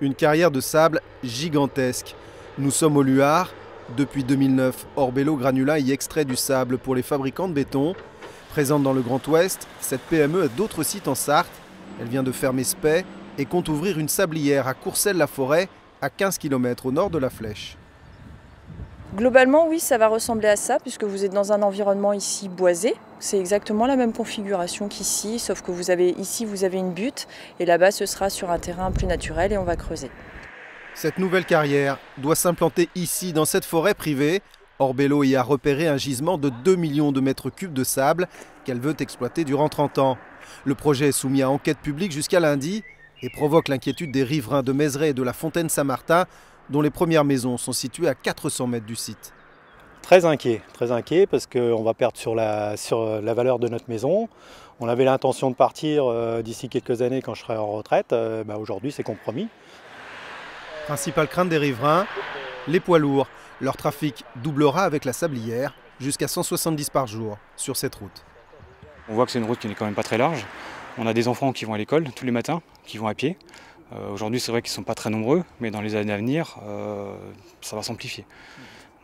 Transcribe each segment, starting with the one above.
Une carrière de sable gigantesque. Nous sommes au Luard. Depuis 2009, Orbello Granula y extrait du sable pour les fabricants de béton. Présente dans le Grand Ouest, cette PME a d'autres sites en Sarthe. Elle vient de fermer Spey et compte ouvrir une sablière à Courcelles-la-Forêt, à 15 km au nord de la Flèche. Globalement, oui, ça va ressembler à ça, puisque vous êtes dans un environnement ici boisé. C'est exactement la même configuration qu'ici, sauf que vous avez ici, vous avez une butte, et là-bas, ce sera sur un terrain plus naturel et on va creuser. Cette nouvelle carrière doit s'implanter ici, dans cette forêt privée. Orbello y a repéré un gisement de 2 millions de mètres cubes de sable qu'elle veut exploiter durant 30 ans. Le projet est soumis à enquête publique jusqu'à lundi et provoque l'inquiétude des riverains de Mézeray et de la Fontaine Saint-Martin, dont les premières maisons sont situées à 400 mètres du site. Très inquiet, très inquiet parce qu'on va perdre sur la, sur la valeur de notre maison. On avait l'intention de partir euh, d'ici quelques années quand je serai en retraite. Euh, bah, aujourd'hui, c'est compromis. Principale crainte des riverains, les poids lourds. Leur trafic doublera avec la sablière, jusqu'à 170 par jour sur cette route. On voit que c'est une route qui n'est quand même pas très large. On a des enfants qui vont à l'école tous les matins, qui vont à pied. Euh, aujourd'hui, c'est vrai qu'ils ne sont pas très nombreux, mais dans les années à venir, euh, ça va s'amplifier.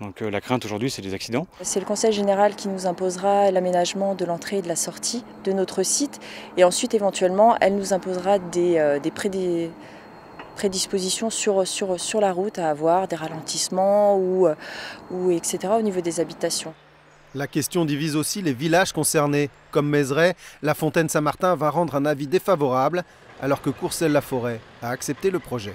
Donc euh, la crainte aujourd'hui, c'est des accidents. C'est le Conseil général qui nous imposera l'aménagement de l'entrée et de la sortie de notre site. Et ensuite, éventuellement, elle nous imposera des, prédispositions sur, la route à avoir, des ralentissements ou etc. au niveau des habitations. La question divise aussi les villages concernés. Comme Mézeray, la Fontaine Saint-Martin va rendre un avis défavorable alors que Courcelles-la-Forêt a accepté le projet.